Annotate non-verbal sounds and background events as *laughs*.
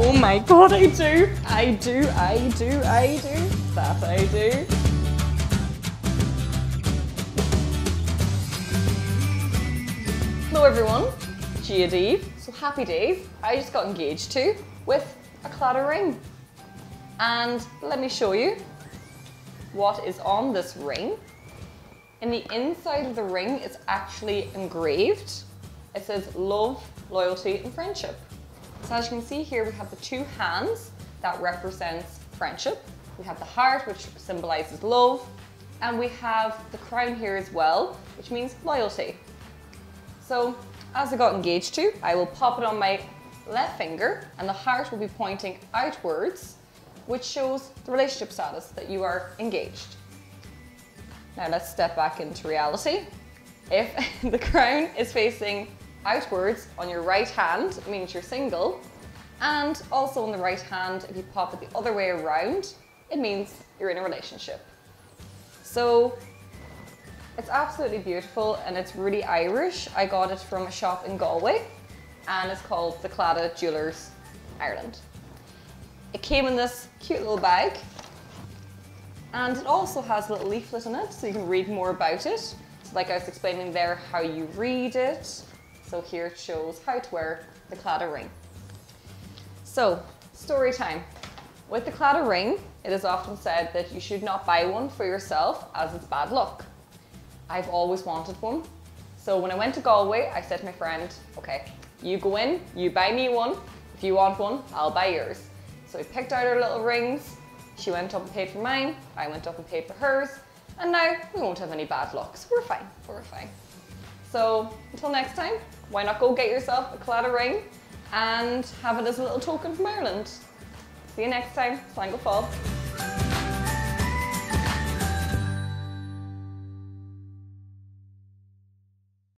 Oh my god, I do. I do, I do, I do. That I do. Hello everyone, Dia dhaoibh. So happy Dave, I just got engaged to with a claddagh ring. And let me show you what is on this ring. In the inside of the ring is actually engraved. It says love, loyalty and friendship. So as you can see here, we have the two hands that represents friendship. We have the heart, which symbolizes love. And we have the crown here as well, which means loyalty. So as I got engaged to, I will pop it on my left finger and the heart will be pointing outwards, which shows the relationship status that you are engaged. Now let's step back into reality. If *laughs* the crown is facing outwards on your right hand, means you're single. And also on the right hand, if you pop it the other way around, it means you're in a relationship. So it's absolutely beautiful and it's really Irish. I got it from a shop in Galway and it's called the Claddagh Jewelers Ireland. It came in this cute little bag and it also has a little leaflet in it so you can read more about it. So like I was explaining there, how you read it. So here it shows how to wear the Claddagh ring. So, story time. With the Claddagh ring, it is often said that you should not buy one for yourself as it's bad luck. I've always wanted one. So when I went to Galway, I said to my friend, okay, you go in, you buy me one. If you want one, I'll buy yours. So we picked out our little rings. She went up and paid for mine. I went up and paid for hers. And now we won't have any bad luck. So we're fine, we're fine. So until next time, why not go get yourself a Claddagh ring and have it as a little token from Ireland. See you next time. Slán go fóill.